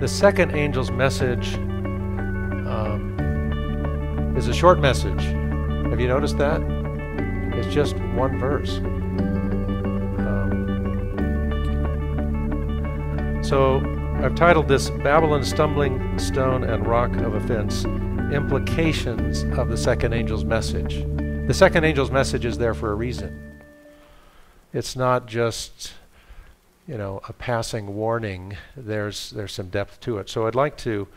The second angel's message um, is a short message. Have you noticed that? It's just one verse. Um, so I've titled this Babylon Stumbling Stone and Rock of Offense Implications of the Second Angel's Message. The second angel's message is there for a reason. It's not just you know, a passing warning, there's, there's some depth to it. So I'd like to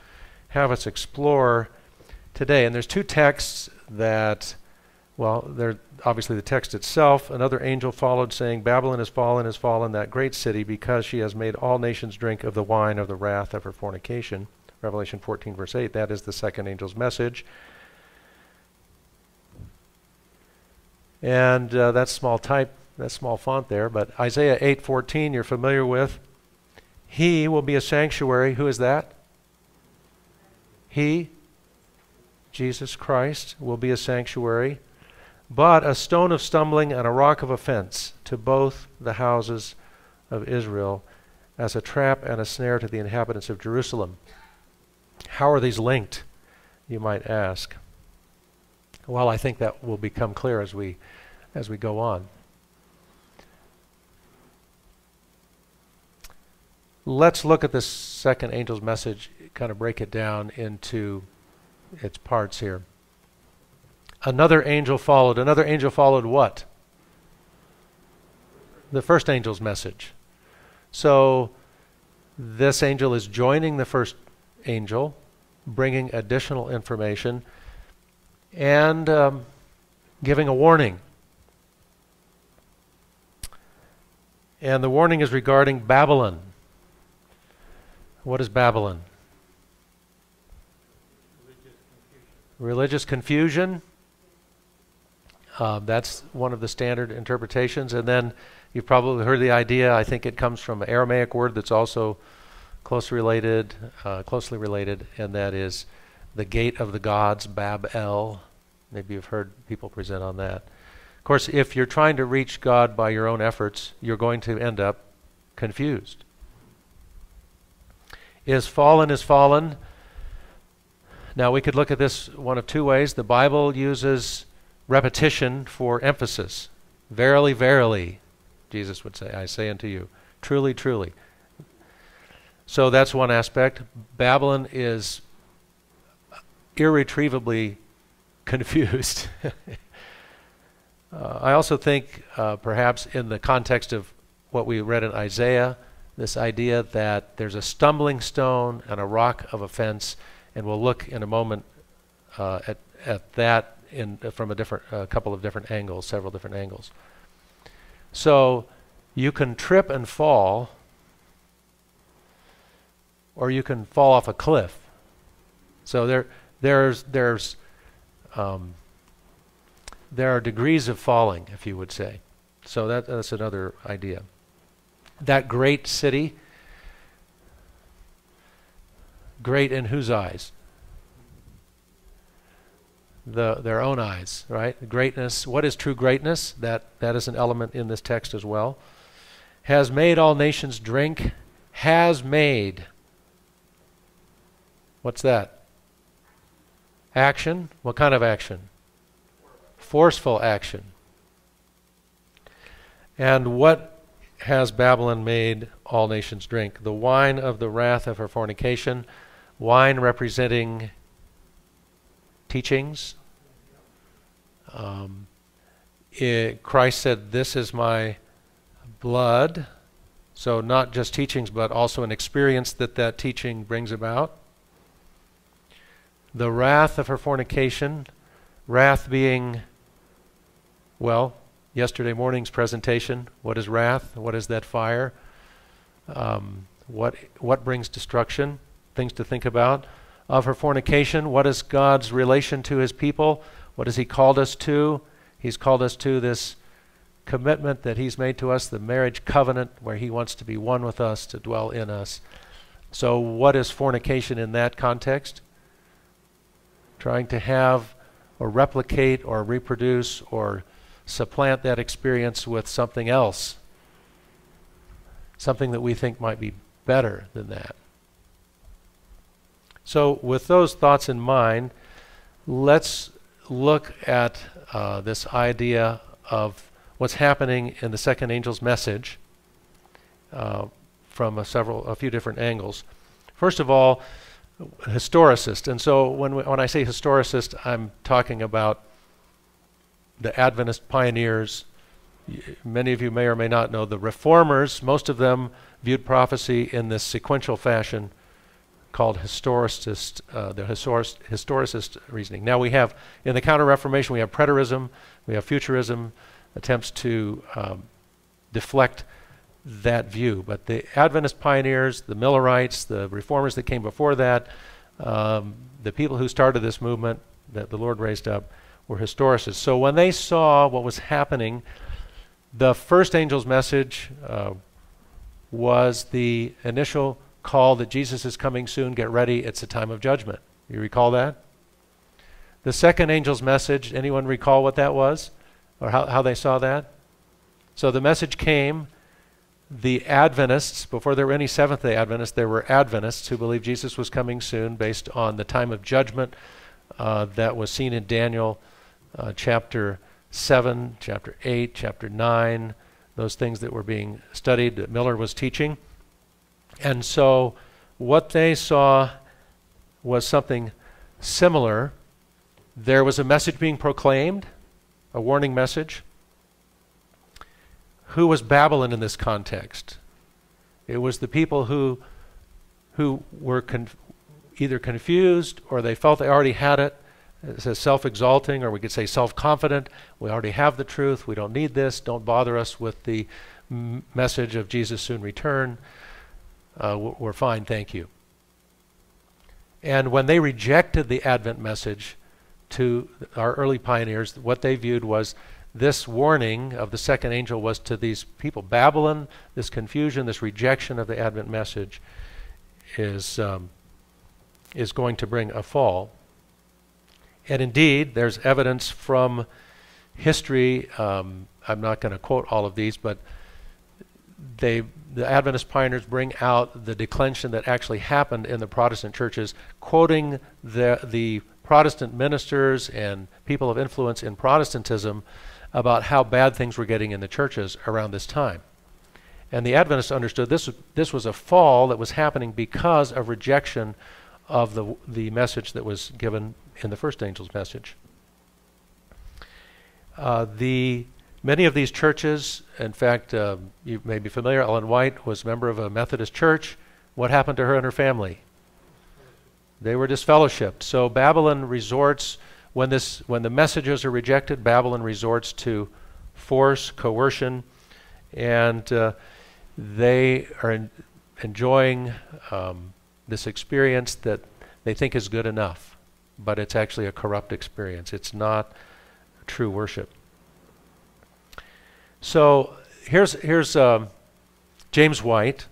have us explore today. And there's two texts that, well, they're obviously the text itself. Another angel followed, saying, Babylon has fallen, has fallen, that great city, because she has made all nations drink of the wine of the wrath of her fornication. Revelation 14, verse 8. That is the second angel's message. And uh, that's small type that small font there, but Isaiah 8:14 you're familiar with. He will be a sanctuary. Who is that? He Jesus Christ will be a sanctuary, but a stone of stumbling and a rock of offense to both the houses of Israel as a trap and a snare to the inhabitants of Jerusalem. How are these linked? You might ask. Well, I think that will become clear as we as we go on. Let's look at this second angel's message, kind of break it down into its parts here. Another angel followed. Another angel followed what? The first angel's message. So this angel is joining the first angel, bringing additional information, and um, giving a warning. And the warning is regarding Babylon. What is Babylon? Religious confusion. Uh, that's one of the standard interpretations. And then you've probably heard the idea, I think it comes from an Aramaic word that's also closely related, uh, closely related, and that is the gate of the gods, Bab El. Maybe you've heard people present on that. Of course, if you're trying to reach God by your own efforts, you're going to end up confused is fallen is fallen. Now, we could look at this one of two ways. The Bible uses repetition for emphasis. Verily, verily, Jesus would say, I say unto you, truly, truly. So that's one aspect. Babylon is irretrievably confused. uh, I also think, uh, perhaps in the context of what we read in Isaiah, this idea that there's a stumbling stone and a rock of offense, and we'll look in a moment uh, at, at that in, uh, from a different a couple of different angles, several different angles. So you can trip and fall, or you can fall off a cliff. So there, there's, there's, um, there are degrees of falling, if you would say. So that, that's another idea that great city, great in whose eyes? The, their own eyes, right? Greatness. What is true greatness? That, that is an element in this text as well. Has made all nations drink. Has made. What's that? Action. What kind of action? Forceful action. And what has Babylon made all nations drink. The wine of the wrath of her fornication, wine representing teachings. Um, it, Christ said, This is my blood. So, not just teachings, but also an experience that that teaching brings about. The wrath of her fornication, wrath being, well, yesterday morning's presentation. What is wrath? What is that fire? Um, what what brings destruction? Things to think about. Of her fornication, what is God's relation to His people? What has He called us to? He's called us to this commitment that He's made to us, the marriage covenant, where He wants to be one with us, to dwell in us. So, what is fornication in that context? Trying to have or replicate or reproduce or supplant that experience with something else, something that we think might be better than that. So, with those thoughts in mind, let's look at uh, this idea of what's happening in the second angel's message uh, from a several, a few different angles. First of all, historicist, and so when we, when I say historicist, I'm talking about the Adventist pioneers. Many of you may or may not know the reformers. Most of them viewed prophecy in this sequential fashion called historicist, uh, the historic, historicist reasoning. Now we have, in the Counter Reformation, we have preterism, we have futurism, attempts to um, deflect that view. But the Adventist pioneers, the Millerites, the reformers that came before that, um, the people who started this movement that the Lord raised up were historicists. So when they saw what was happening, the first angel's message uh, was the initial call that Jesus is coming soon, get ready, it's a time of judgment. You recall that? The second angel's message, anyone recall what that was? Or how, how they saw that? So the message came, the Adventists, before there were any Seventh day Adventists, there were Adventists who believed Jesus was coming soon based on the time of judgment uh, that was seen in Daniel uh, chapter 7, chapter 8, chapter 9, those things that were being studied that Miller was teaching. And so what they saw was something similar. There was a message being proclaimed, a warning message. Who was Babylon in this context? It was the people who, who were conf- either confused or they felt they already had it. It says self exalting, or we could say self confident. We already have the truth. We don't need this. Don't bother us with the m- message of Jesus' soon return uh, we're fine, thank you. And when they rejected the Advent message to our early pioneers, what they viewed was this warning of the second angel was to these people. Babylon, this confusion, this rejection of the Advent message is, um, is going to bring a fall. And indeed, there's evidence from history. Um, I'm not going to quote all of these, but they the Adventist pioneers bring out the declension that actually happened in the Protestant churches, quoting the the Protestant ministers and people of influence in Protestantism about how bad things were getting in the churches around this time. And the Adventists understood this this was a fall that was happening because of rejection of the the message that was given in the first angel's message. Uh, the Many of these churches, in fact, uh, you may be familiar, Ellen White was a member of a Methodist church. What happened to her and her family? They were disfellowshipped. So Babylon resorts, when, this, when the messages are rejected, Babylon resorts to force, coercion, and uh, they are in, enjoying um, this experience that they think is good enough, but it's actually a corrupt experience. It's not true worship. So here's, here's um, James White,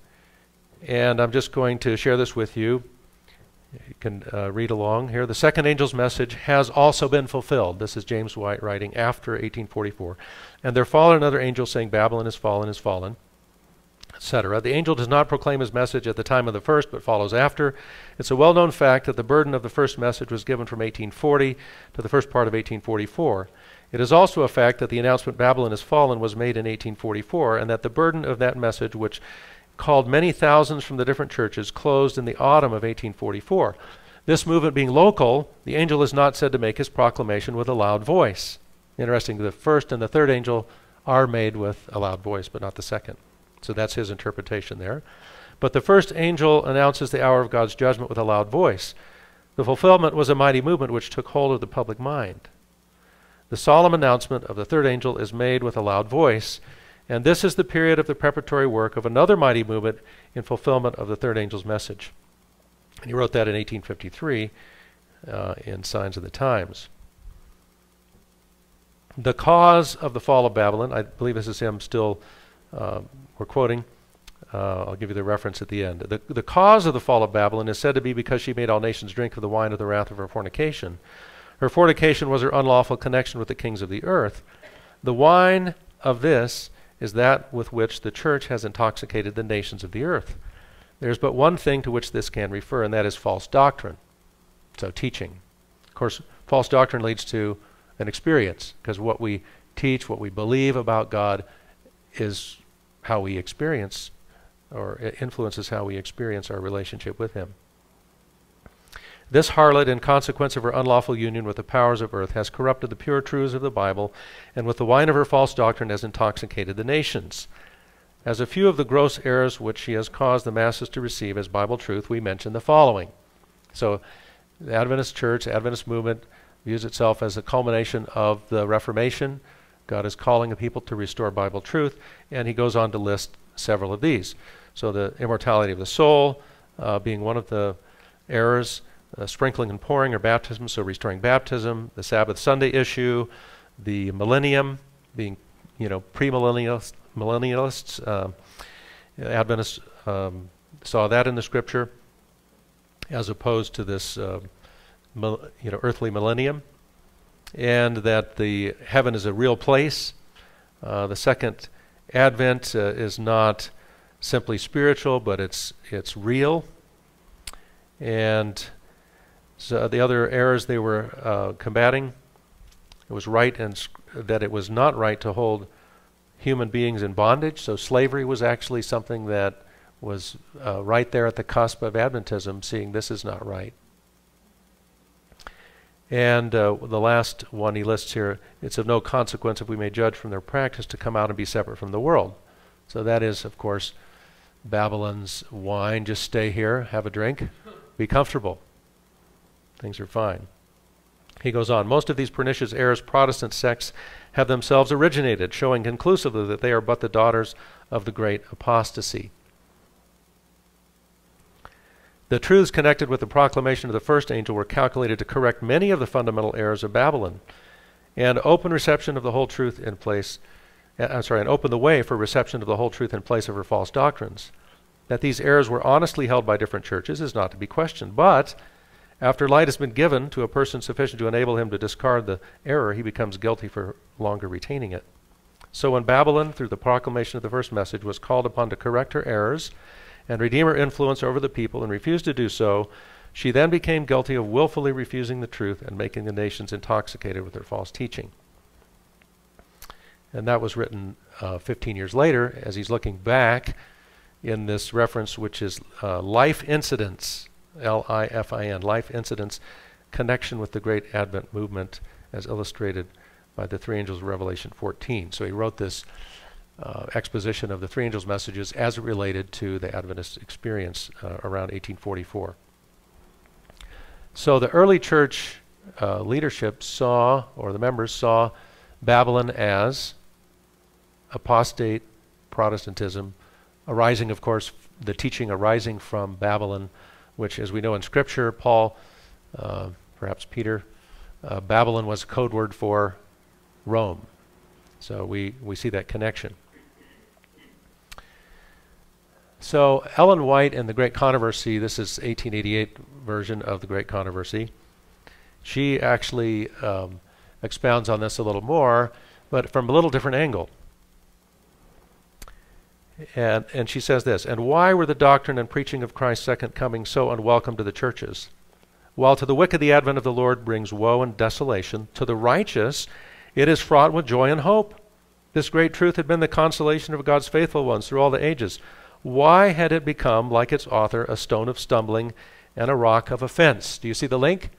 and I'm just going to share this with you. You can uh, read along here. The second angel's message has also been fulfilled. This is James White writing after 1844. And there followed another angel saying, Babylon is fallen, is fallen, etc. The angel does not proclaim his message at the time of the first, but follows after. It's a well known fact that the burden of the first message was given from 1840 to the first part of 1844. It is also a fact that the announcement Babylon is fallen was made in 1844, and that the burden of that message, which called many thousands from the different churches, closed in the autumn of 1844. This movement being local, the angel is not said to make his proclamation with a loud voice. Interesting, the first and the third angel are made with a loud voice, but not the second. So that's his interpretation there. But the first angel announces the hour of God's judgment with a loud voice. The fulfillment was a mighty movement which took hold of the public mind. The solemn announcement of the third angel is made with a loud voice, and this is the period of the preparatory work of another mighty movement in fulfillment of the third angel's message. And he wrote that in 1853 uh, in Signs of the Times. The cause of the fall of Babylon, I believe this is him still, uh, we're quoting. Uh, I'll give you the reference at the end. The, the cause of the fall of Babylon is said to be because she made all nations drink of the wine of the wrath of her fornication. Her fornication was her unlawful connection with the kings of the earth. The wine of this is that with which the church has intoxicated the nations of the earth. There's but one thing to which this can refer, and that is false doctrine. So teaching. Of course, false doctrine leads to an experience because what we teach, what we believe about God is how we experience or influences how we experience our relationship with Him. This harlot, in consequence of her unlawful union with the powers of earth, has corrupted the pure truths of the Bible, and with the wine of her false doctrine has intoxicated the nations. As a few of the gross errors which she has caused the masses to receive as Bible truth, we mention the following. So, the Adventist Church, Adventist movement, views itself as a culmination of the Reformation. God is calling the people to restore Bible truth, and he goes on to list several of these. So, the immortality of the soul uh, being one of the errors, uh, sprinkling and pouring or baptism, so restoring baptism, the Sabbath Sunday issue, the millennium being, you know, premillennialists millennialists, uh, Adventists um, saw that in the scripture, as opposed to this, uh, you know, earthly millennium, and that the heaven is a real place. Uh, the second advent uh, is not simply spiritual, but it's it's real. And so the other errors they were uh, combating, it was right and that it was not right to hold human beings in bondage. So slavery was actually something that was uh, right there at the cusp of Adventism, seeing this is not right. And uh, the last one he lists here it's of no consequence if we may judge from their practice to come out and be separate from the world. So that is, of course, Babylon's wine. Just stay here, have a drink, be comfortable. Things are fine. He goes on Most of these pernicious errors Protestant sects have themselves originated, showing conclusively that they are but the daughters of the great apostasy. The truths connected with the proclamation of the first angel were calculated to correct many of the fundamental errors of Babylon, and open reception of the whole truth in place. Uh, I'm sorry, and open the way for reception of the whole truth in place of her false doctrines. That these errors were honestly held by different churches is not to be questioned, but after light has been given to a person sufficient to enable him to discard the error, he becomes guilty for longer retaining it. So when Babylon, through the proclamation of the first message, was called upon to correct her errors and redeem her influence over the people and refused to do so, she then became guilty of willfully refusing the truth and making the nations intoxicated with her false teaching. And that was written uh, 15 years later as he's looking back in this reference, which is uh, life incidents L I F I N, life incidents, connection with the great Advent movement as illustrated by the three angels of Revelation 14. So he wrote this uh, exposition of the three angels' messages as it related to the Adventist experience uh, around 1844. So the early church uh, leadership saw, or the members saw, Babylon as apostate Protestantism, arising, of course, the teaching arising from Babylon which, as we know in Scripture, Paul, uh, perhaps Peter, uh, Babylon was a code word for Rome. So we, we see that connection. So Ellen White and the Great Controversy, this is 1888 version of the Great Controversy. She actually um, expounds on this a little more, but from a little different angle. And, and she says this And why were the doctrine and preaching of Christ's second coming so unwelcome to the churches? While to the wicked the advent of the Lord brings woe and desolation, to the righteous it is fraught with joy and hope. This great truth had been the consolation of God's faithful ones through all the ages. Why had it become, like its author, a stone of stumbling and a rock of offense? Do you see the link?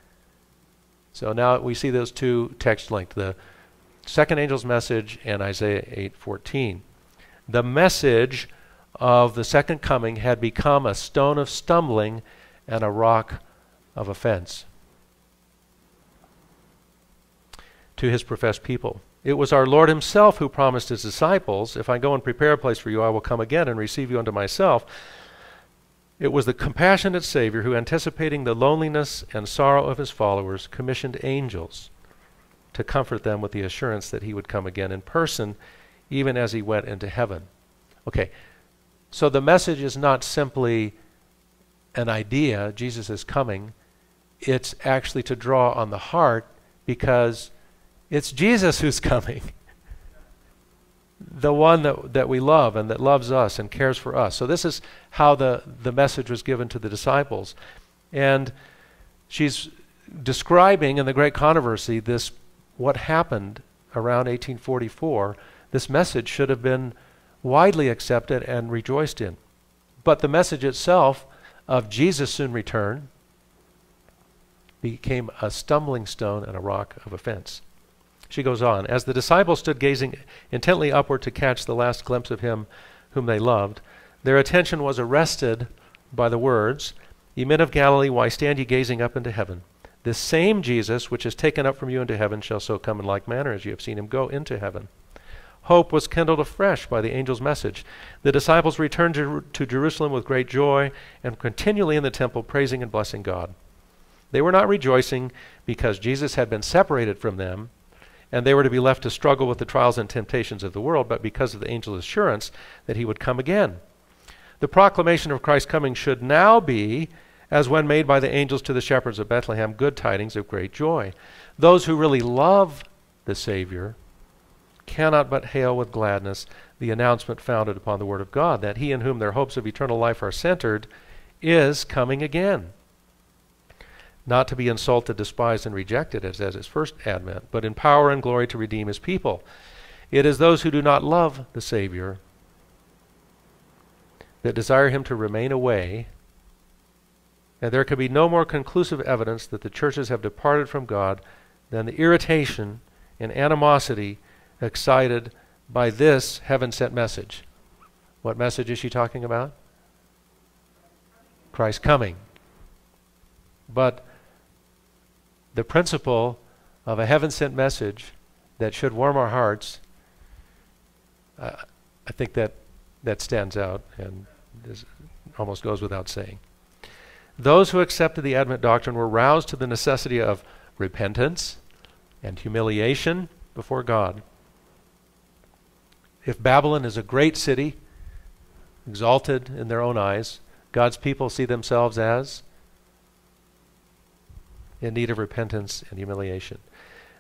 So now we see those two texts linked the second angel's message and Isaiah 8:14 the message of the second coming had become a stone of stumbling and a rock of offense to his professed people. It was our Lord Himself who promised His disciples, If I go and prepare a place for you, I will come again and receive you unto myself. It was the compassionate Savior who, anticipating the loneliness and sorrow of His followers, commissioned angels to comfort them with the assurance that He would come again in person even as he went into heaven. Okay, so the message is not simply an idea, Jesus is coming. It's actually to draw on the heart because it's Jesus who's coming. the one that, that we love and that loves us and cares for us. So this is how the, the message was given to the disciples. And she's describing in the Great Controversy this what happened around 1844. This message should have been widely accepted and rejoiced in. But the message itself of Jesus' soon return became a stumbling stone and a rock of offense. She goes on As the disciples stood gazing intently upward to catch the last glimpse of him whom they loved, their attention was arrested by the words, Ye men of Galilee, why stand ye gazing up into heaven? This same Jesus, which is taken up from you into heaven, shall so come in like manner as you have seen him go into heaven. Hope was kindled afresh by the angel's message. The disciples returned to, to Jerusalem with great joy and continually in the temple praising and blessing God. They were not rejoicing because Jesus had been separated from them and they were to be left to struggle with the trials and temptations of the world, but because of the angel's assurance that he would come again. The proclamation of Christ's coming should now be, as when made by the angels to the shepherds of Bethlehem, good tidings of great joy. Those who really love the Savior cannot but hail with gladness the announcement founded upon the Word of God that He in whom their hopes of eternal life are centered is coming again not to be insulted, despised, and rejected as at his first advent, but in power and glory to redeem his people. It is those who do not love the Savior that desire him to remain away, and there can be no more conclusive evidence that the churches have departed from God than the irritation and animosity excited by this heaven sent message. What message is she talking about? Christ coming. But the principle of a heaven sent message that should warm our hearts, uh, I think that that stands out and is, almost goes without saying. Those who accepted the Advent doctrine were roused to the necessity of repentance and humiliation before God. If Babylon is a great city, exalted in their own eyes, God's people see themselves as in need of repentance and humiliation.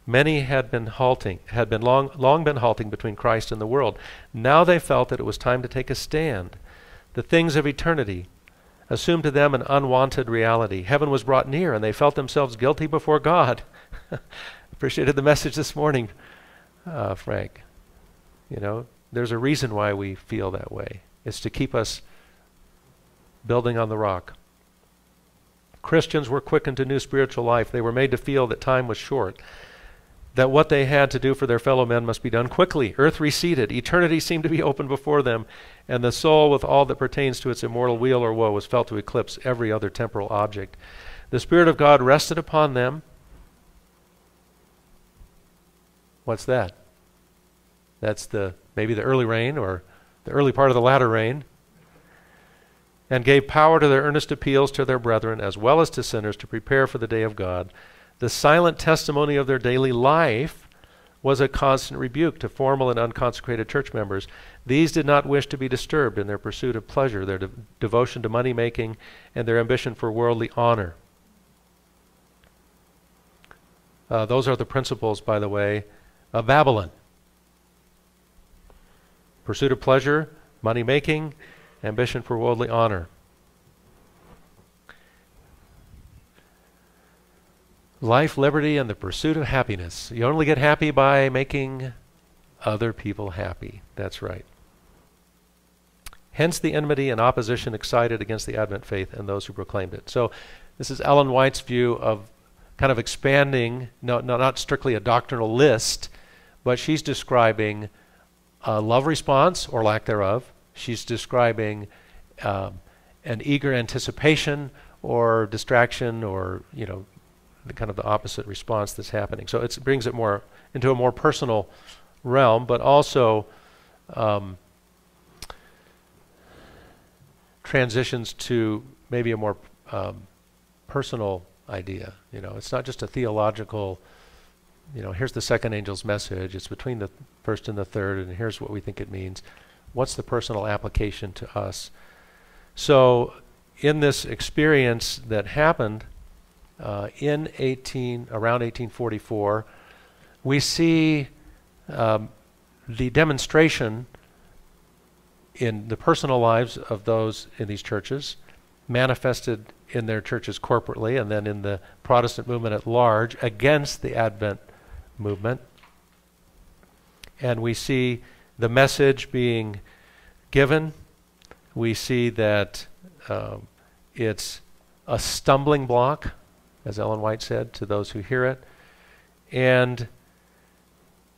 Many had been halting, had been long, long been halting between Christ and the world. Now they felt that it was time to take a stand. The things of eternity assumed to them an unwanted reality. Heaven was brought near, and they felt themselves guilty before God. Appreciated the message this morning, uh, Frank. You know, there's a reason why we feel that way. It's to keep us building on the rock. Christians were quickened to new spiritual life. They were made to feel that time was short, that what they had to do for their fellow men must be done quickly. Earth receded, eternity seemed to be open before them, and the soul, with all that pertains to its immortal weal or woe, was felt to eclipse every other temporal object. The Spirit of God rested upon them. What's that? That's the maybe the early rain or the early part of the latter rain and gave power to their earnest appeals to their brethren as well as to sinners to prepare for the day of God. The silent testimony of their daily life was a constant rebuke to formal and unconsecrated church members. These did not wish to be disturbed in their pursuit of pleasure, their de- devotion to money making, and their ambition for worldly honor. Uh, those are the principles, by the way, of Babylon pursuit of pleasure, money making, ambition for worldly honor. Life, liberty, and the pursuit of happiness. You only get happy by making other people happy. That's right. Hence the enmity and opposition excited against the Advent faith and those who proclaimed it. So, this is Ellen White's view of kind of expanding, no, no, not strictly a doctrinal list, but she's describing a love response or lack thereof, she's describing um, an eager anticipation or distraction or you know the kind of the opposite response that's happening. So it brings it more into a more personal realm, but also um, transitions to maybe a more um, personal idea. You know, it's not just a theological. You know, here's the second angel's message. It's between the first and the third, and here's what we think it means what's the personal application to us? So, in this experience that happened uh, in 18 around 1844, we see um, the demonstration in the personal lives of those in these churches manifested in their churches corporately and then in the Protestant movement at large against the Advent movement. And we see the message being given. We see that um, it's a stumbling block, as Ellen White said, to those who hear it. And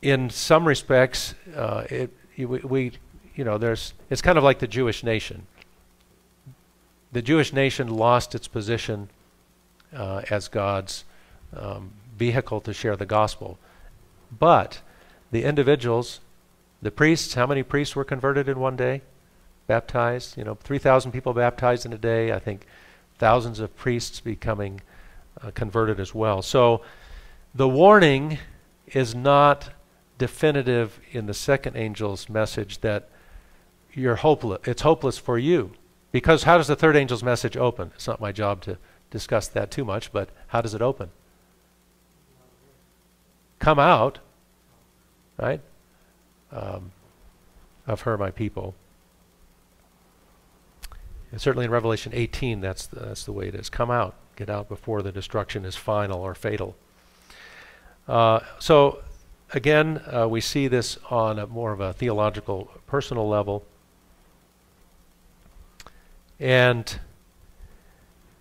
in some respects, uh, it, we, you know, there's, it's kind of like the Jewish nation. The Jewish nation lost its position uh, as God's um, vehicle to share the gospel. But the individuals, the priests, how many priests were converted in one day? Baptized, you know, 3,000 people baptized in a day. I think thousands of priests becoming uh, converted as well. So the warning is not definitive in the second angel's message that you're hopeless. It's hopeless for you. Because how does the third angel's message open? It's not my job to discuss that too much, but how does it open? Come out, right? Um, of her, my people. And certainly in Revelation 18, that's the, that's the way it is. Come out. Get out before the destruction is final or fatal. Uh, so, again, uh, we see this on a more of a theological, personal level. And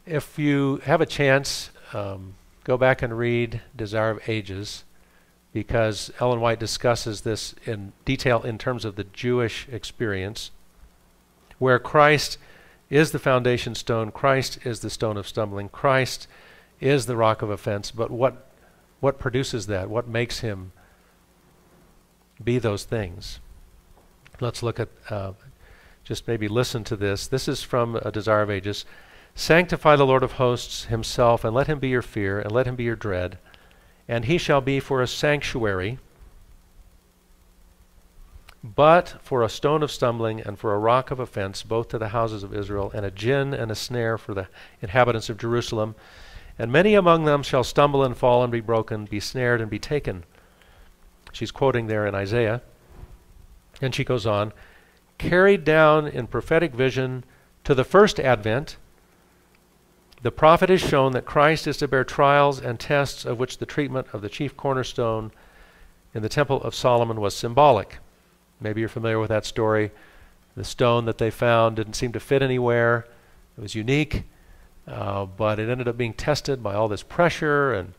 if you have a chance, um, go back and read Desire of Ages because Ellen White discusses this in detail in terms of the Jewish experience, where Christ is the foundation stone, Christ is the stone of stumbling, Christ is the rock of offense, but what, what produces that? What makes him be those things? Let's look at, uh, just maybe listen to this. This is from A Desire of Ages. Sanctify the Lord of hosts himself, and let him be your fear, and let him be your dread and he shall be for a sanctuary, but for a stone of stumbling and for a rock of offense, both to the houses of Israel, and a gin and a snare for the inhabitants of Jerusalem. And many among them shall stumble and fall and be broken, be snared and be taken. She's quoting there in Isaiah. And she goes on, carried down in prophetic vision to the first advent the prophet has shown that Christ is to bear trials and tests of which the treatment of the chief cornerstone in the Temple of Solomon was symbolic. Maybe you're familiar with that story. The stone that they found didn't seem to fit anywhere. It was unique, uh, but it ended up being tested by all this pressure and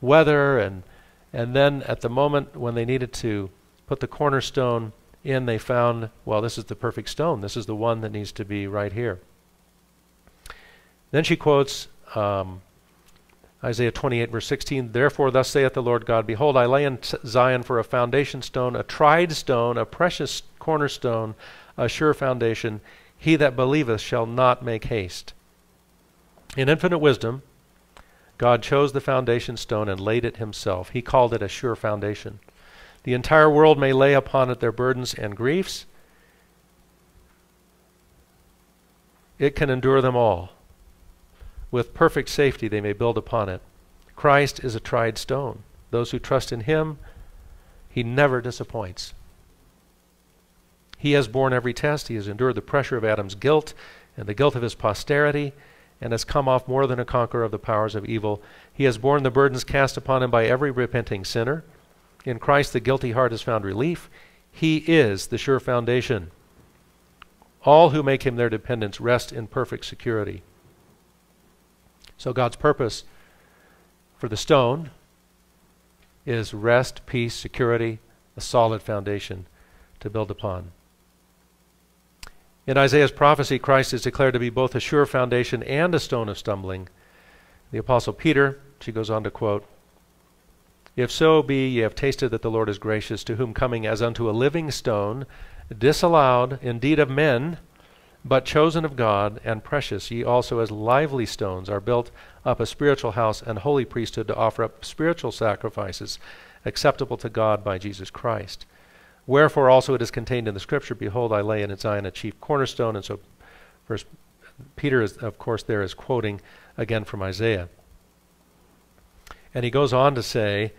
weather. And, and then at the moment when they needed to put the cornerstone in, they found, well, this is the perfect stone. This is the one that needs to be right here. Then she quotes um, Isaiah 28, verse 16 Therefore, thus saith the Lord God Behold, I lay in Zion for a foundation stone, a tried stone, a precious cornerstone, a sure foundation. He that believeth shall not make haste. In infinite wisdom, God chose the foundation stone and laid it himself. He called it a sure foundation. The entire world may lay upon it their burdens and griefs. It can endure them all. With perfect safety they may build upon it. Christ is a tried stone. Those who trust in him, he never disappoints. He has borne every test. He has endured the pressure of Adam's guilt and the guilt of his posterity, and has come off more than a conqueror of the powers of evil. He has borne the burdens cast upon him by every repenting sinner. In Christ, the guilty heart has found relief. He is the sure foundation. All who make him their dependence rest in perfect security. So God's purpose for the stone is rest, peace, security, a solid foundation to build upon. In Isaiah's prophecy, Christ is declared to be both a sure foundation and a stone of stumbling. The Apostle Peter, she goes on to quote, If so be ye have tasted that the Lord is gracious, to whom coming as unto a living stone, disallowed indeed of men, but chosen of God and precious, ye also as lively stones are built up a spiritual house and holy priesthood to offer up spiritual sacrifices acceptable to God by Jesus Christ. Wherefore also it is contained in the scripture, Behold, I lay in Zion a chief cornerstone. And so first Peter is of course there is quoting again from Isaiah. And he goes on to say,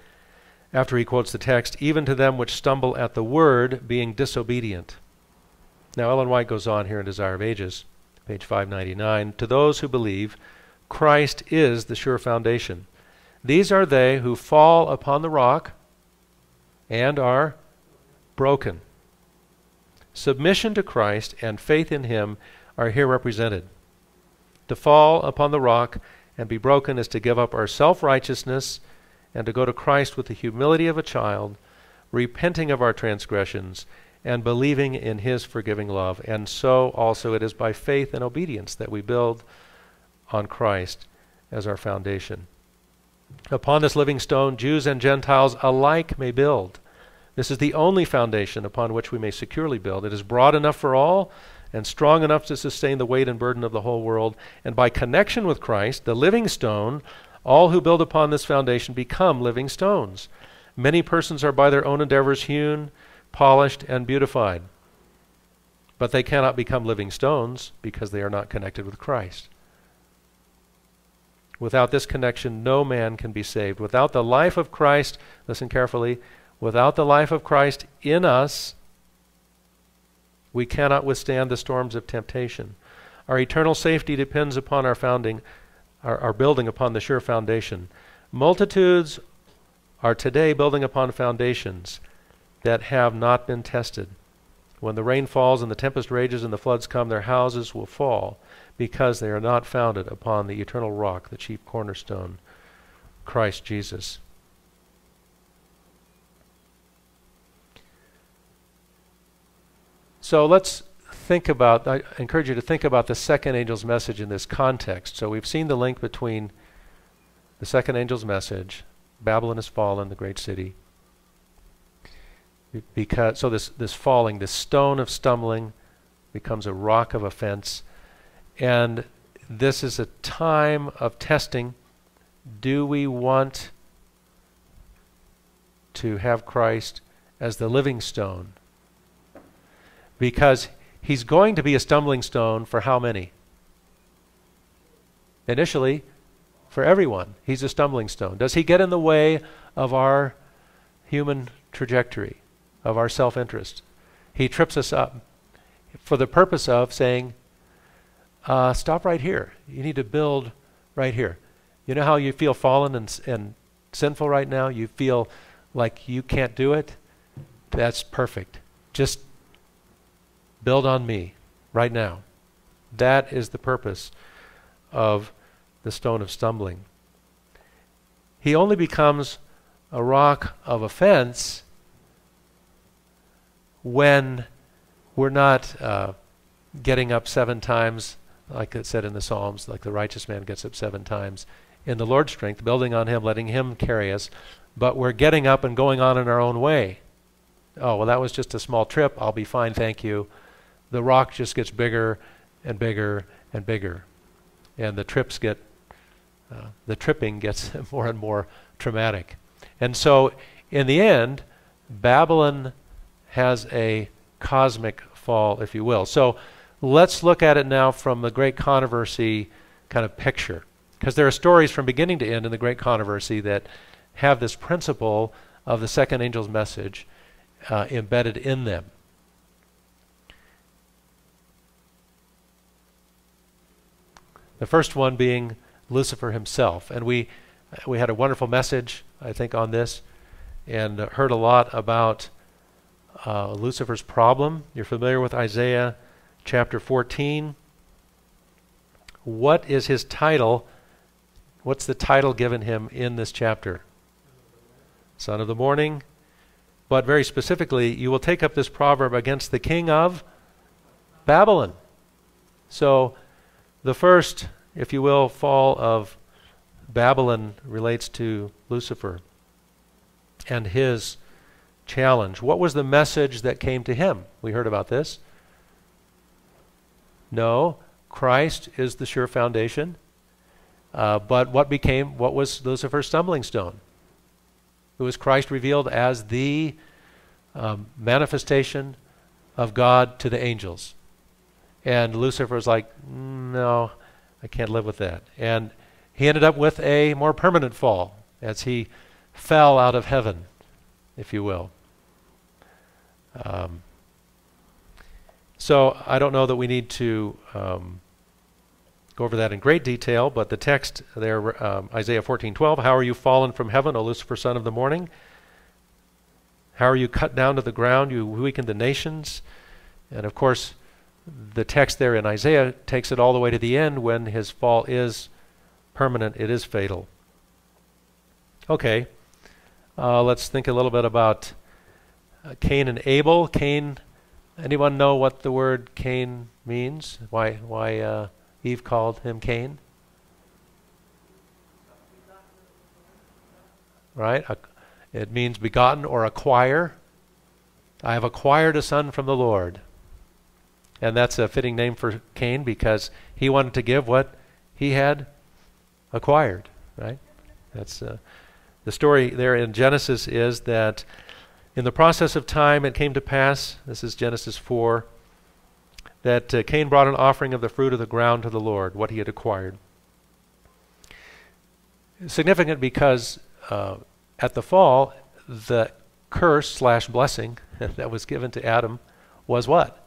after he quotes the text, even to them which stumble at the word, being disobedient. Now, Ellen White goes on here in Desire of Ages, page 599 To those who believe, Christ is the sure foundation. These are they who fall upon the rock and are broken. Submission to Christ and faith in Him are here represented. To fall upon the rock and be broken is to give up our self righteousness and to go to Christ with the humility of a child, repenting of our transgressions and believing in His forgiving love. And so also it is by faith and obedience that we build on Christ as our foundation. Upon this living stone, Jews and Gentiles alike may build. This is the only foundation upon which we may securely build. It is broad enough for all and strong enough to sustain the weight and burden of the whole world. And by connection with Christ, the living stone, all who build upon this foundation become living stones. Many persons are by their own endeavors hewn, polished, and beautified. But they cannot become living stones because they are not connected with Christ. Without this connection, no man can be saved. Without the life of Christ, listen carefully, without the life of Christ in us, we cannot withstand the storms of temptation. Our eternal safety depends upon our founding, our, our building upon the sure foundation. Multitudes are today building upon foundations that have not been tested. When the rain falls and the tempest rages and the floods come, their houses will fall because they are not founded upon the eternal rock, the chief cornerstone, Christ Jesus. So let's think about, I encourage you to think about the second angel's message in this context. So we've seen the link between the second angel's message, Babylon has fallen, the great city. Because so this this falling, this stone of stumbling becomes a rock of offense and this is a time of testing. Do we want to have Christ as the living stone? Because he's going to be a stumbling stone for how many? Initially, for everyone, he's a stumbling stone. Does he get in the way of our human trajectory, of our self interest? He trips us up for the purpose of saying, uh, stop right here. You need to build right here. You know how you feel fallen and, and sinful right now? You feel like you can't do it? That's perfect. Just build on me right now. That is the purpose of the stone of stumbling. He only becomes a rock of offense when we're not uh, getting up seven times like it said in the Psalms, like the righteous man gets up seven times in the Lord's strength, building on Him, letting Him carry us. But we're getting up and going on in our own way. Oh, well, that was just a small trip. I'll be fine, thank you. The rock just gets bigger and bigger and bigger. And the trips get, uh, the tripping gets more and more traumatic. And so, in the end, Babylon has a cosmic fall, if you will. So, Let's look at it now from the great controversy kind of picture. Because there are stories from beginning to end in the great controversy that have this principle of the second angel's message uh, embedded in them. The first one being Lucifer himself. And we, we had a wonderful message, I think, on this and heard a lot about uh, Lucifer's problem. You're familiar with Isaiah chapter 14. What is his title? What's the title given him in this chapter? Son of the morning. But very specifically, you will take up this proverb against the king of Babylon. So the first, if you will, fall of Babylon relates to Lucifer and his challenge. What was the message that came to him? We heard about this. No, Christ is the sure foundation. Uh, but what became, what was Lucifer's stumbling stone? It was Christ revealed as the um, manifestation of God to the angels. And Lucifer was like, no, I can't live with that. And he ended up with a more permanent fall as he fell out of heaven, if you will. Um, so I don't know that we need to um, go over that in great detail, but the text there, um, Isaiah 14:12, "How are you fallen from heaven, O Lucifer, son of the morning? How are you cut down to the ground? You weakened the nations." And of course, the text there in Isaiah takes it all the way to the end when his fall is permanent, it is fatal. Okay, uh, let's think a little bit about uh, Cain and Abel. Cain, anyone know what the word Cain means? Why, why uh, Eve called him Cain? Right? It means begotten or acquire. I have acquired a son from the Lord. And that's a fitting name for Cain because he wanted to give what he had acquired, right? That's uh, the story there in Genesis is that in the process of time it came to pass, this is Genesis 4, that uh, Cain brought an offering of the fruit of the ground to the Lord, what he had acquired. Significant because uh, at the fall, the curse slash blessing that was given to Adam was what?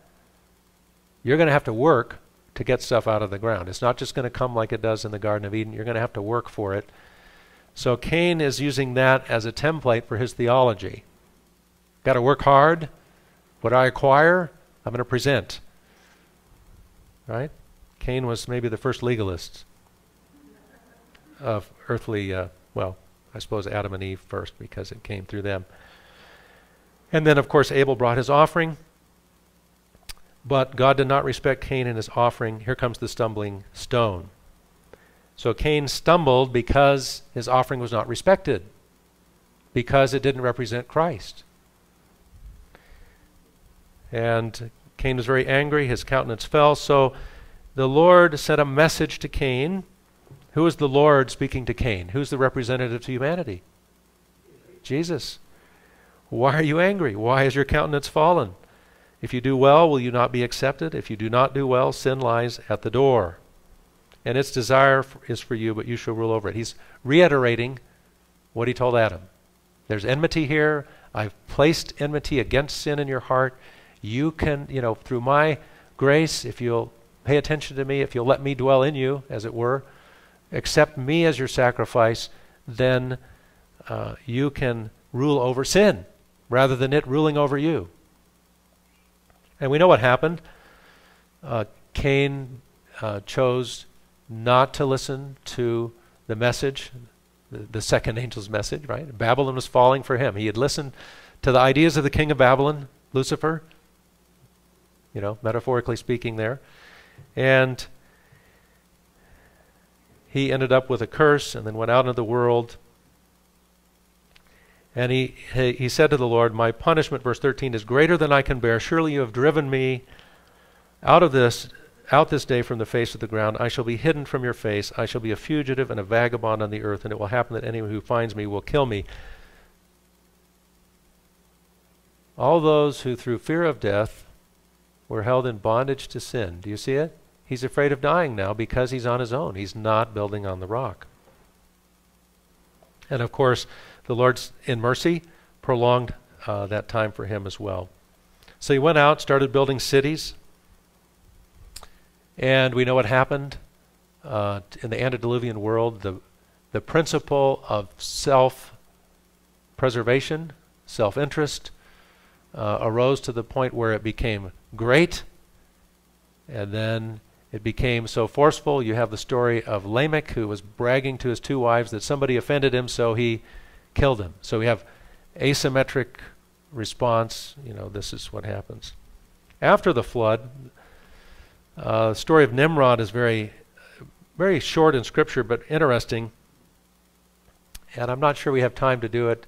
You're going to have to work to get stuff out of the ground. It's not just going to come like it does in the Garden of Eden. You're going to have to work for it. So Cain is using that as a template for his theology. Got to work hard. What I acquire, I'm going to present. Right? Cain was maybe the first legalist of earthly, uh, well, I suppose Adam and Eve first because it came through them. And then, of course, Abel brought his offering. But God did not respect Cain and his offering. Here comes the stumbling stone. So Cain stumbled because his offering was not respected, because it didn't represent Christ. And Cain was very angry, his countenance fell. So the Lord sent a message to Cain. Who is the Lord speaking to Cain? Who's the representative to humanity? Jesus. Why are you angry? Why has your countenance fallen? If you do well, will you not be accepted? If you do not do well, sin lies at the door. And its desire is for you, but you shall rule over it. He's reiterating what he told Adam. There's enmity here. I've placed enmity against sin in your heart. You can, you know, through my grace, if you'll pay attention to me, if you'll let me dwell in you, as it were, accept me as your sacrifice, then uh, you can rule over sin rather than it ruling over you. And we know what happened. Uh, Cain uh, chose not to listen to the message, the, the, second angel's message, right? Babylon was falling for him. He had listened to the ideas of the king of Babylon, Lucifer, you know, metaphorically speaking there. And he ended up with a curse and then went out into the world and he, he said to the Lord, My punishment, verse 13, is greater than I can bear. Surely you have driven me out of this, out this day from the face of the ground. I shall be hidden from your face. I shall be a fugitive and a vagabond on the earth, and it will happen that anyone who finds me will kill me. All those who, through fear of death, were held in bondage to sin. Do you see it? He's afraid of dying now because he's on his own. He's not building on the rock. And of course, the Lord, in mercy, prolonged uh, that time for him as well. So he went out, started building cities, and we know what happened uh, in the antediluvian world. The, the principle of self preservation, self interest, uh, arose to the point where it became great, and then it became so forceful. You have the story of Lamech, who was bragging to his two wives that somebody offended him, so he killed him. So we have asymmetric response. You know, this is what happens. After the flood, uh, the story of Nimrod is very, very short in Scripture, but interesting. And I'm not sure we have time to do it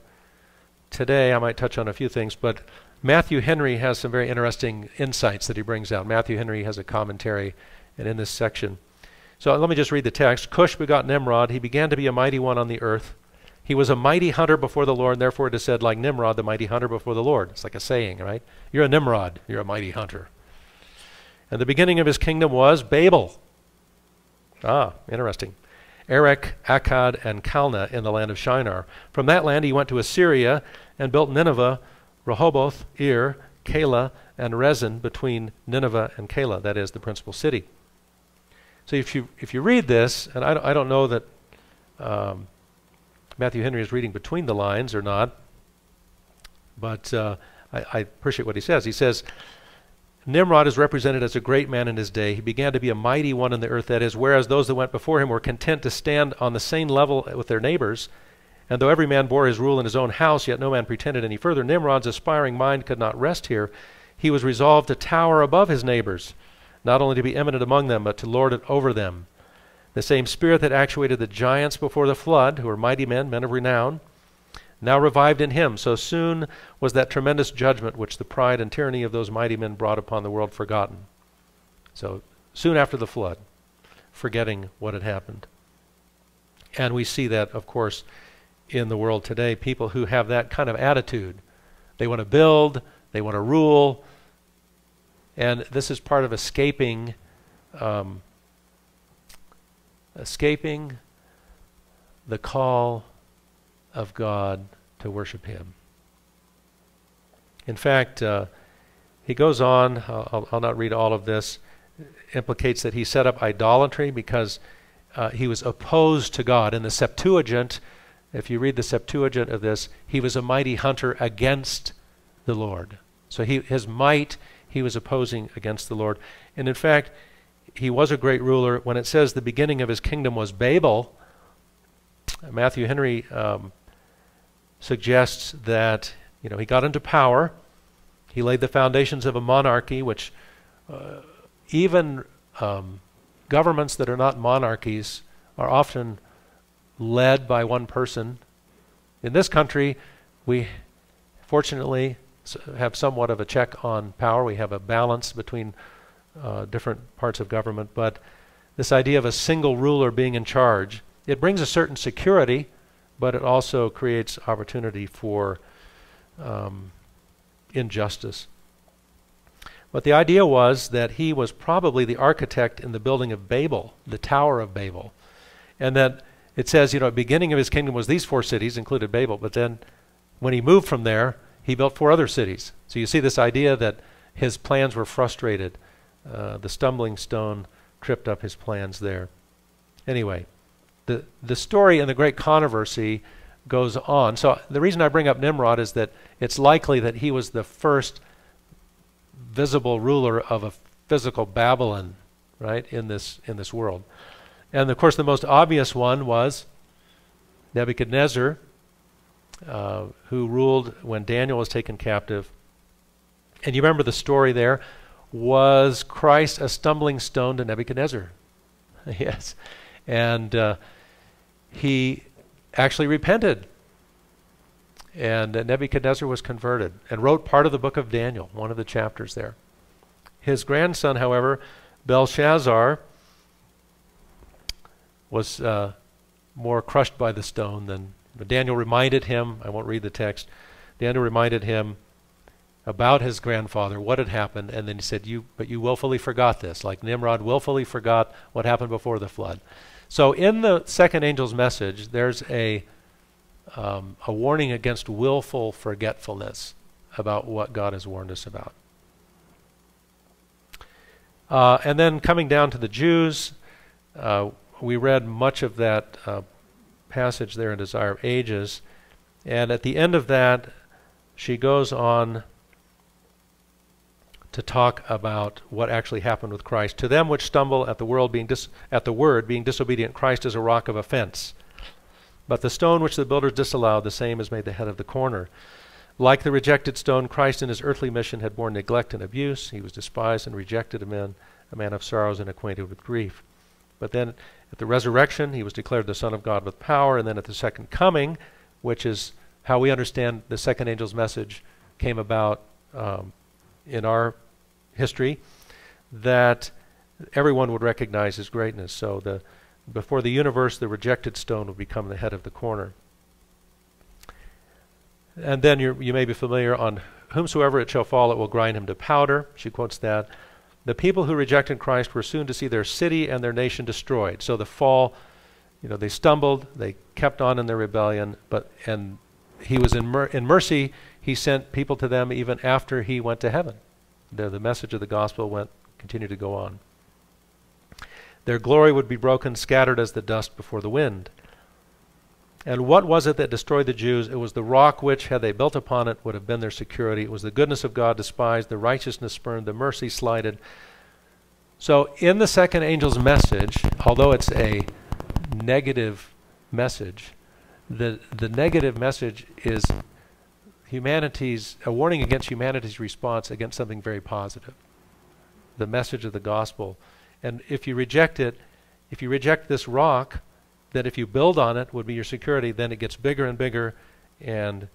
today. I might touch on a few things, but Matthew Henry has some very interesting insights that he brings out. Matthew Henry has a commentary, and in this section. So let me just read the text. Cush begot Nimrod. He began to be a mighty one on the earth. He was a mighty hunter before the Lord, and therefore it is said, like Nimrod, the mighty hunter before the Lord. It's like a saying, right? You're a Nimrod, you're a mighty hunter. And the beginning of his kingdom was Babel. Ah, interesting. Erech, Akkad, and Calneh in the land of Shinar. From that land he went to Assyria and built Nineveh, Rehoboth, Ir, Calah, and Resen between Nineveh and Calah, that is the principal city. So if you if you read this, and I don't, I don't know that um, Matthew Henry is reading between the lines or not, but uh, I, I appreciate what he says. He says. Nimrod is represented as a great man in his day. He began to be a mighty one in the earth, that is, whereas those that went before him were content to stand on the same level with their neighbors, and though every man bore his rule in his own house, yet no man pretended any further. Nimrod's aspiring mind could not rest here. He was resolved to tower above his neighbors, not only to be eminent among them, but to lord it over them. The same spirit that actuated the giants before the flood, who were mighty men, men of renown, now revived in him. So soon was that tremendous judgment which the pride and tyranny of those mighty men brought upon the world forgotten. So soon after the flood, forgetting what had happened. And we see that, of course, in the world today. People who have that kind of attitude. They want to build, they want to rule. And this is part of escaping um, escaping the call of God to worship Him. In fact, uh, he goes on, I'll, I'll, not read all of this, implicates that he set up idolatry because uh, he was opposed to God. In the Septuagint, if you read the Septuagint of this, he was a mighty hunter against the Lord. So he, his might he was opposing against the Lord. And in fact, he was a great ruler. When it says the beginning of his kingdom was Babel, Matthew Henry um, suggests that you know he got into power. He laid the foundations of a monarchy, which uh, even um, governments that are not monarchies are often led by one person. In this country, we fortunately have somewhat of a check on power. We have a balance between uh, different parts of government, but this idea of a single ruler being in charge, it brings a certain security, but it also creates opportunity for um, injustice. But the idea was that he was probably the architect in the building of Babel, the Tower of Babel, and that it says, you know, beginning of his kingdom was these four cities, included Babel, but then when he moved from there, he built four other cities. So you see this idea that his plans were frustrated. Uh, the stumbling stone tripped up his plans there. Anyway, the, the story and the great controversy goes on. So the reason I bring up Nimrod is that it's likely that he was the first visible ruler of a physical Babylon, right, in this, in this world. And of course, the most obvious one was Nebuchadnezzar, uh, who ruled when Daniel was taken captive. And you remember the story there. Was Christ a stumbling stone to Nebuchadnezzar? yes. And uh, he actually repented. And uh, Nebuchadnezzar was converted and wrote part of the book of Daniel, one of the chapters there. His grandson, however, Belshazzar, was uh, more crushed by the stone than Daniel reminded him. I won't read the text. Daniel reminded him about his grandfather, what had happened, and then he said, "You, but you willfully forgot this, like Nimrod willfully forgot what happened before the flood." So, in the second angel's message, there's a um, a warning against willful forgetfulness about what God has warned us about. Uh, and then coming down to the Jews, uh, we read much of that uh, passage there in Desire of Ages. And at the end of that, she goes on to talk about what actually happened with Christ. To them which stumble at the world being dis- at the word being disobedient, Christ is a rock of offense. But the stone which the builders disallowed, the same is made the head of the corner. Like the rejected stone, Christ in his earthly mission had borne neglect and abuse. He was despised and rejected of men, a man of sorrows and acquainted with grief. But then at the resurrection, he was declared the Son of God with power. And then at the second coming, which is how we understand the second angel's message came about um, in our history, that everyone would recognize his greatness. So the before the universe, the rejected stone would become the head of the corner. And then you may be familiar on whomsoever it shall fall, it will grind him to powder. She quotes that. The people who rejected Christ were soon to see their city and their nation destroyed. So the fall, you know, they stumbled, they kept on in their rebellion, but and he was in, mer- in mercy, he sent people to them even after he went to heaven. The, the message of the gospel went continued to go on. Their glory would be broken, scattered as the dust before the wind. And what was it that destroyed the Jews? It was the rock which, had they built upon it, would have been their security. It was the goodness of God despised, the righteousness spurned, the mercy slighted. So, in the second angel's message, although it's a negative message, the, the negative message is humanity's a warning against humanity's response against something very positive the message of the gospel and if you reject it if you reject this rock that if you build on it would be your security then it gets bigger and bigger and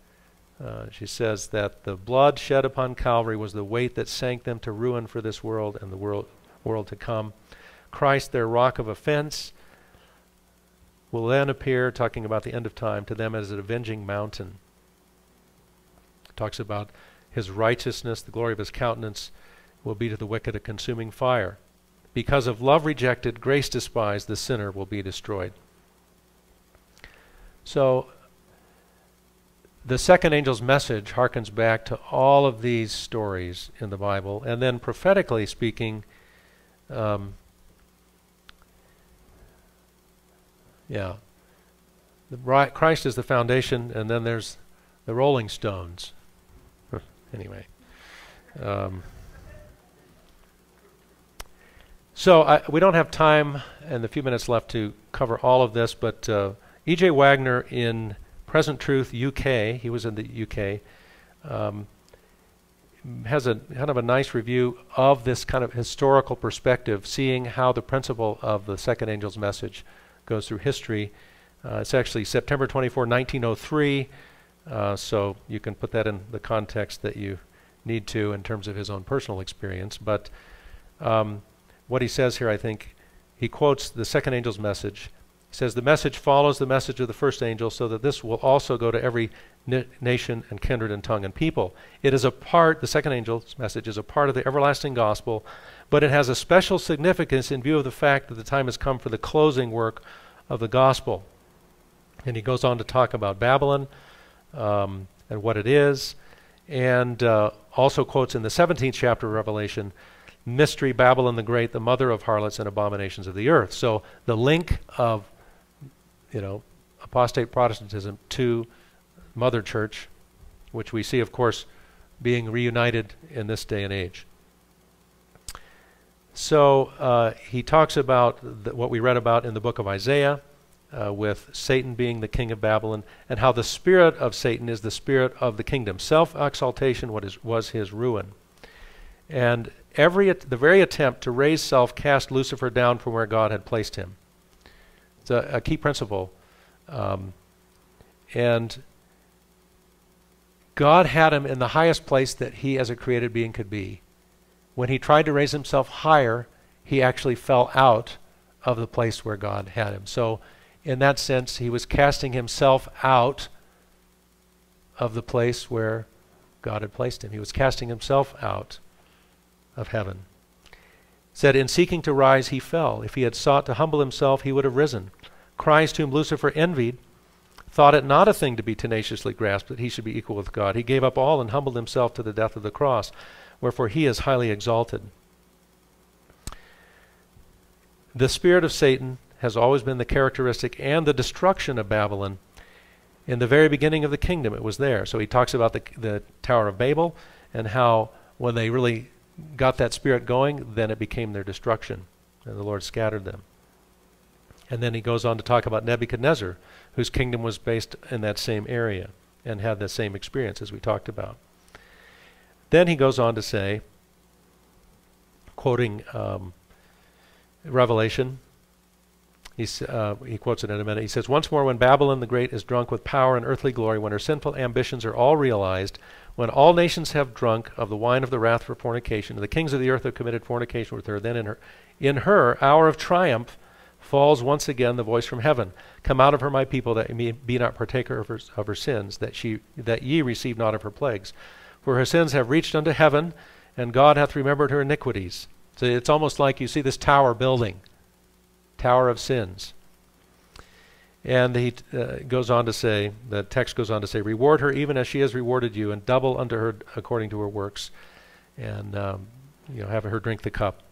uh, she says that the blood shed upon Calvary was the weight that sank them to ruin for this world and the world world to come Christ their rock of offense will then appear talking about the end of time to them as an avenging mountain talks about his righteousness, the glory of his countenance will be to the wicked a consuming fire. Because of love rejected, grace despised, the sinner will be destroyed. So, the second angel's message harkens back to all of these stories in the Bible, and then prophetically speaking, um, yeah, the, Christ is the foundation, and then there's the Rolling Stones anyway. Um, so I, we don't have time and the few minutes left to cover all of this, but uh, E.J. Waggoner in Present Truth UK, he was in the UK, um, has a kind of a nice review of this kind of historical perspective, seeing how the principle of the second angel's message goes through history. Uh, it's actually September 24, 1903. Uh, so you can put that in the context that you need to in terms of his own personal experience. But um, what he says here, I think, he quotes the second angel's message. Says, The message follows the message of the first angel, so that this will also go to every nation and kindred and tongue and people. It is a part, the second angel's message is a part of the everlasting gospel, but it has a special significance in view of the fact that the time has come for the closing work of the gospel. And he goes on to talk about Babylon um, and what it is, and uh, also quotes in the 17th chapter of Revelation, Mystery Babylon the Great, the mother of harlots and abominations of the earth. So the link of, you know, apostate Protestantism to Mother Church, which we see, of course, being reunited in this day and age. So uh, he talks about what we read about in the book of Isaiah uh, with Satan being the king of Babylon, and how the spirit of Satan is the spirit of the kingdom. Self exaltation was his ruin. And every the very attempt to raise self cast Lucifer down from where God had placed him. It's a, a key principle. Um, and God had him in the highest place that he, as a created being, could be. When he tried to raise himself higher, he actually fell out of the place where God had him. So in that sense, he was casting himself out of the place where God had placed him. He was casting himself out of heaven. Said, In seeking to rise, he fell. If he had sought to humble himself, he would have risen. Christ, whom Lucifer envied, thought it not a thing to be tenaciously grasped that he should be equal with God. He gave up all and humbled himself to the death of the cross, wherefore he is highly exalted. The spirit of Satan has always been the characteristic and the destruction of Babylon. In the very beginning of the kingdom, it was there. So he talks about the, the Tower of Babel and how when they really got that spirit going, then it became their destruction, and the Lord scattered them. And then he goes on to talk about Nebuchadnezzar, whose kingdom was based in that same area and had the same experience as we talked about. Then he goes on to say, quoting um, Revelation, uh, he quotes it in a minute. He says, Once more, when Babylon the Great is drunk with power and earthly glory, when her sinful ambitions are all realized, when all nations have drunk of the wine of the wrath for fornication, and the kings of the earth have committed fornication with her, then in her, in her hour of triumph falls once again the voice from heaven Come out of her, my people, that ye be not partaker of her, of her sins, that, she, that ye receive not of her plagues. For her sins have reached unto heaven, and God hath remembered her iniquities. So it's almost like you see this tower building tower of sins. And he uh, goes on to say, the text goes on to say, reward her even as she has rewarded you, and double unto her according to her works, and um, you know, have her drink the cup.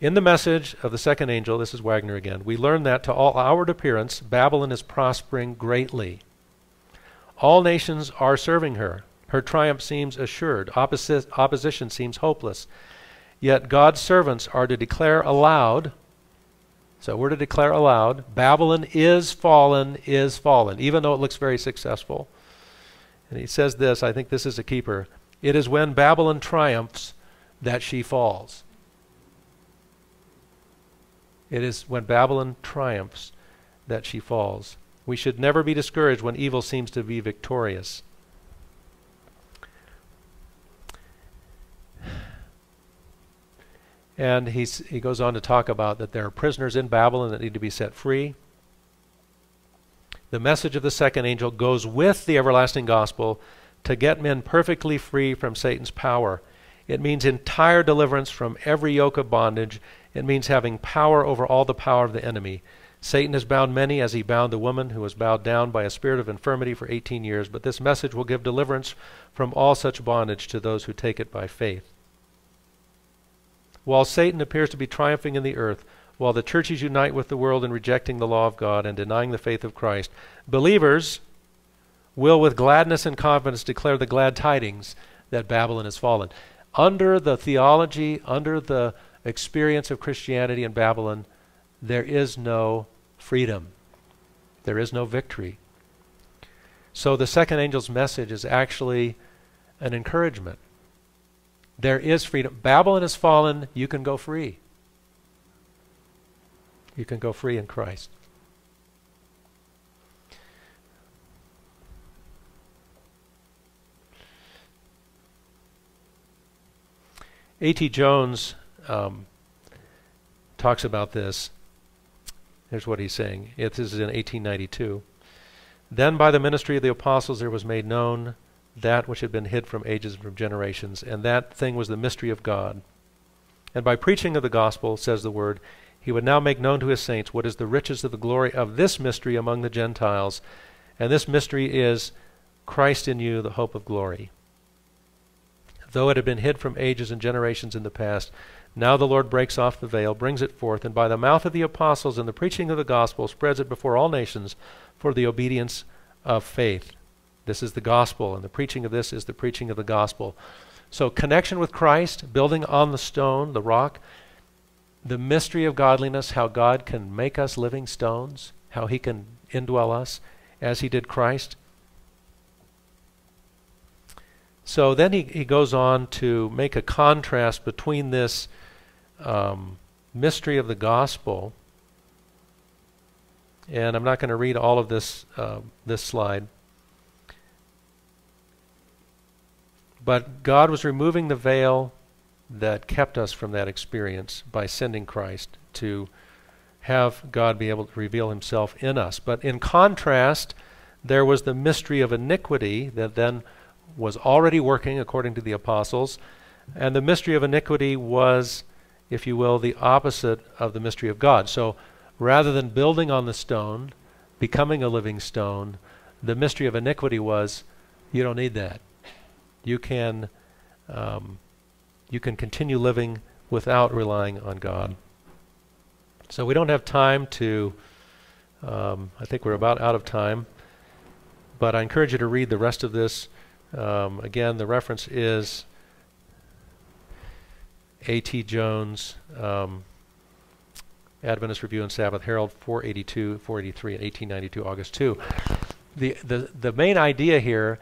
In the message of the second angel, this is Waggoner again, we learn that to all outward appearance, Babylon is prospering greatly. All nations are serving her. Her triumph seems assured. Opposi- opposition seems hopeless. Yet God's servants are to declare aloud, so we're to declare aloud, Babylon is fallen, is fallen, even though it looks very successful. And he says this, I think this is a keeper. It is when Babylon triumphs that she falls. It is when Babylon triumphs that she falls. We should never be discouraged when evil seems to be victorious. And he's, he goes on to talk about that there are prisoners in Babylon that need to be set free. The message of the second angel goes with the everlasting gospel to get men perfectly free from Satan's power. It means entire deliverance from every yoke of bondage it means having power over all the power of the enemy. Satan has bound many as he bound the woman who was bowed down by a spirit of infirmity for 18 years, but this message will give deliverance from all such bondage to those who take it by faith. While Satan appears to be triumphing in the earth, while the churches unite with the world in rejecting the law of God and denying the faith of Christ, believers will with gladness and confidence declare the glad tidings that Babylon has fallen. Under the theology, under the experience of Christianity in Babylon, there is no freedom. There is no victory. So the second angel's message is actually an encouragement. There is freedom. Babylon has fallen, you can go free. You can go free in Christ. A.T. Jones um, talks about this. Here's what he's saying. It, this is in 1892. Then by the ministry of the apostles there was made known that which had been hid from ages and from generations, and that thing was the mystery of God. And by preaching of the gospel, says the word, he would now make known to his saints what is the riches of the glory of this mystery among the Gentiles. And this mystery is Christ in you, the hope of glory. Though it had been hid from ages and generations in the past, now the Lord breaks off the veil, brings it forth, and by the mouth of the apostles and the preaching of the gospel spreads it before all nations for the obedience of faith. This is the gospel, and the preaching of this is the preaching of the gospel. So, connection with Christ, building on the stone, the rock, the mystery of godliness, how God can make us living stones, how He can indwell us as He did Christ. So then he, he goes on to make a contrast between this um, mystery of the gospel. And I'm not going to read all of this uh, this slide. But God was removing the veil that kept us from that experience by sending Christ to have God be able to reveal himself in us. But in contrast, there was the mystery of iniquity that then was already working according to the apostles. And the mystery of iniquity was if you will, the opposite of the mystery of God. So rather than building on the stone, becoming a living stone, the mystery of iniquity was you don't need that. You can um, you can continue living without relying on God. So we don't have time to. Um, I think we're about out of time, but I encourage you to read the rest of this. Um, again, the reference is A.T. Jones, um, Adventist Review and Sabbath Herald, 482, 483, and 1892, August 2. The, the, the main idea here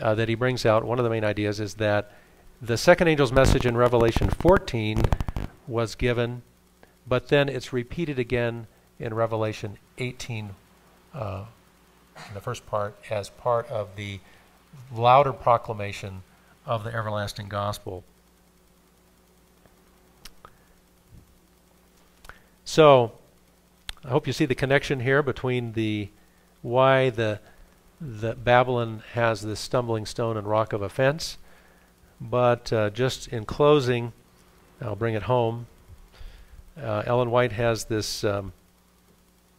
uh, that he brings out, one of the main ideas, is that the second angel's message in Revelation 14 was given, but then it's repeated again in Revelation 18, uh, in the first part, as part of the louder proclamation of the everlasting gospel. So I hope you see the connection here between the why the the Babylon has this stumbling stone and rock of offense. But uh, just in closing, I'll bring it home. Uh, Ellen White has this. Um,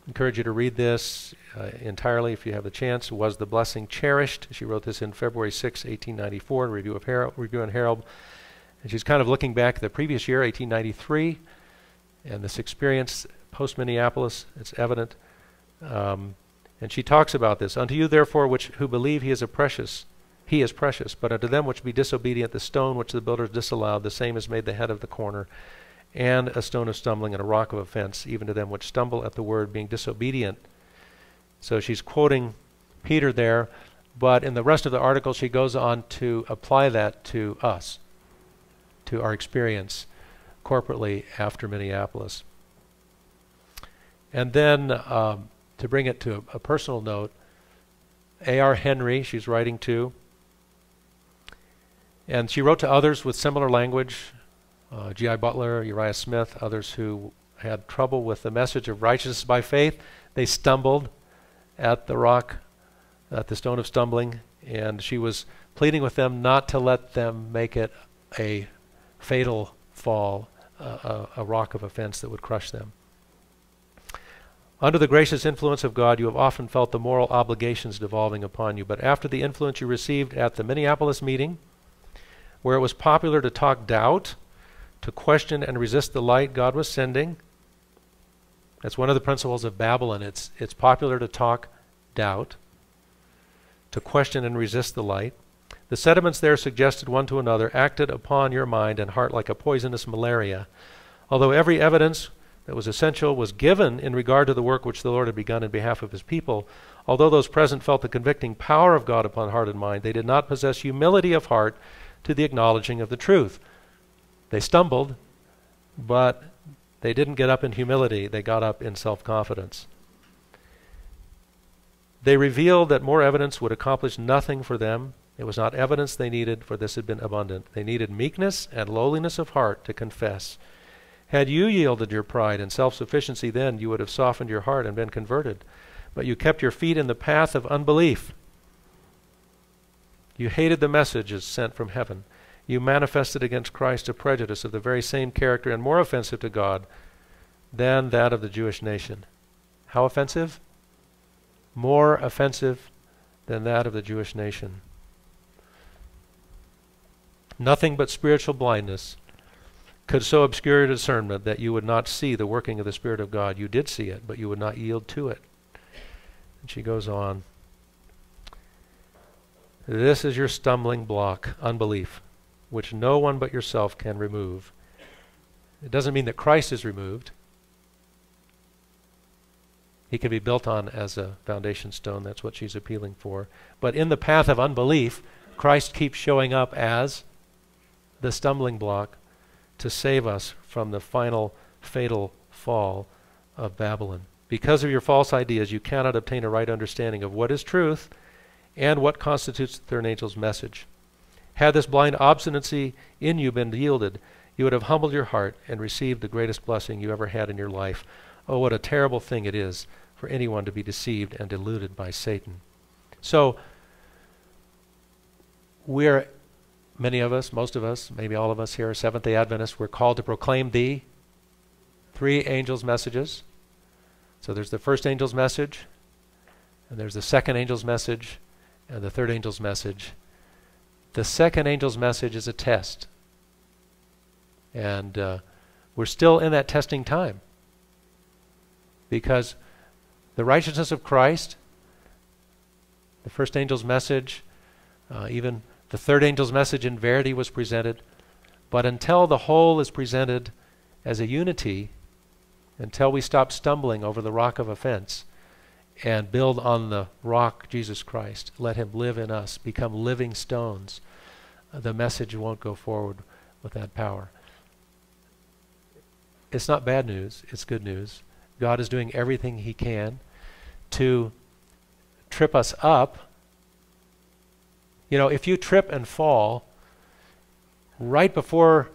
encourage you to read this uh, entirely if you have the chance. Was the blessing cherished? She wrote this in February 6, 1894, in Review of Herald, Review and Herald. And she's kind of looking back the previous year, 1893 And this experience post Minneapolis, it's evident. Um, and she talks about this. Unto you therefore which who believe he is a precious, he is precious, but unto them which be disobedient, the stone which the builders disallowed, the same is made the head of the corner, and a stone of stumbling and a rock of offense, even to them which stumble at the word, being disobedient. So she's quoting Peter there, but in the rest of the article she goes on to apply that to us, to our experience corporately after Minneapolis. And then um, to bring it to a, a personal note, A.R. Henry, she's writing to, and she wrote to others with similar language, uh, G.I. Butler, Uriah Smith, others who had trouble with the message of righteousness by faith. They stumbled at the rock, at the stone of stumbling, and she was pleading with them not to let them make it a fatal fall, uh, a, a rock of offense that would crush them. Under the gracious influence of God, you have often felt the moral obligations devolving upon you. But after the influence you received at the Minneapolis meeting, where it was popular to talk doubt, to question and resist the light God was sending, that's one of the principles of Babylon. It's, it's popular to talk doubt, to question and resist the light. The sediments there suggested one to another, acted upon your mind and heart like a poisonous malaria. Although every evidence that was essential was given in regard to the work which the Lord had begun in behalf of his people. Although those present felt the convicting power of God upon heart and mind, they did not possess humility of heart to the acknowledging of the truth. They stumbled, but they didn't get up in humility, they got up in self confidence. They revealed that more evidence would accomplish nothing for them. It was not evidence they needed, for this had been abundant. They needed meekness and lowliness of heart to confess had you yielded your pride and self sufficiency then, you would have softened your heart and been converted. But you kept your feet in the path of unbelief. You hated the messages sent from heaven. You manifested against Christ a prejudice of the very same character and more offensive to God than that of the Jewish nation. How offensive? More offensive than that of the Jewish nation. Nothing but spiritual blindness could so obscure discernment that you would not see the working of the Spirit of God. You did see it, but you would not yield to it. And she goes on. This is your stumbling block, unbelief, which no one but yourself can remove. It doesn't mean that Christ is removed. He can be built on as a foundation stone. That's what she's appealing for. But in the path of unbelief, Christ keeps showing up as the stumbling block to save us from the final fatal fall of Babylon. Because of your false ideas, you cannot obtain a right understanding of what is truth and what constitutes the third angel's message. Had this blind obstinacy in you been yielded, you would have humbled your heart and received the greatest blessing you ever had in your life. Oh, what a terrible thing it is for anyone to be deceived and deluded by Satan. So, we're many of us, most of us, maybe all of us here, Seventh day Adventists, we're called to proclaim the three angels' messages. So there's the first angel's message, and there's the second angel's message, and the third angel's message. The second angel's message is a test. And uh, we're still in that testing time. Because the righteousness of Christ, the first angel's message, uh, even the third angel's message in verity was presented. But until the whole is presented as a unity, until we stop stumbling over the rock of offense and build on the rock, Jesus Christ, let Him live in us, become living stones, the message won't go forward with that power. It's not bad news, it's good news. God is doing everything He can to trip us up you know, if you trip and fall right before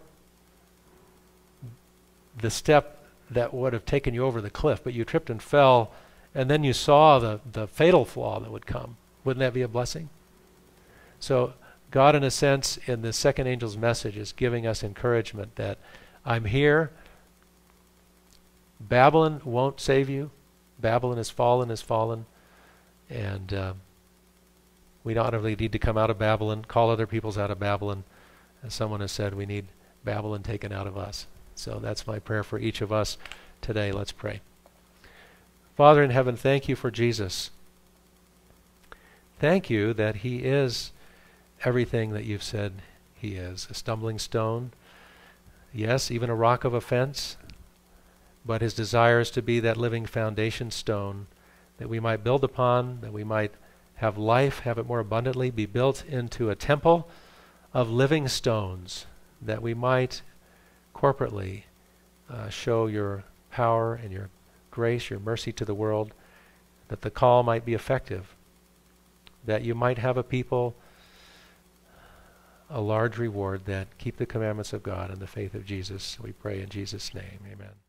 the step that would have taken you over the cliff, but you tripped and fell, and then you saw the, the fatal flaw that would come, wouldn't that be a blessing? So, God, in a sense, in the second angel's message, is giving us encouragement that I'm here. Babylon won't save you. Babylon has fallen, has fallen. And. Uh, we not only need to come out of Babylon, call other peoples out of Babylon. As someone has said, we need Babylon taken out of us. So that's my prayer for each of us today. Let's pray. Father in heaven, thank you for Jesus. Thank you that he is everything that you've said he is a stumbling stone, yes, even a rock of offense, but his desire is to be that living foundation stone that we might build upon, that we might have life, have it more abundantly, be built into a temple of living stones, that we might corporately uh, show your power and your grace, your mercy to the world, that the call might be effective, that you might have a people a large reward that keep the commandments of God and the faith of Jesus. We pray in Jesus' name. Amen.